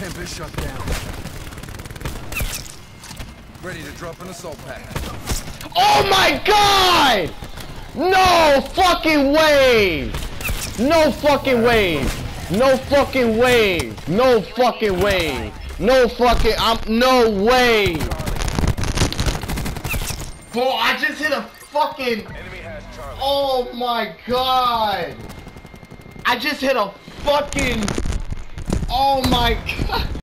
Tempest shut down. Ready to drop an assault pack. Oh my god! No fucking way! No fucking way! No fucking way! No fucking way! No fucking I'm no way! Bro, I just hit a fucking Enemy has Charlie. Oh my god! I just hit a fucking Oh my god!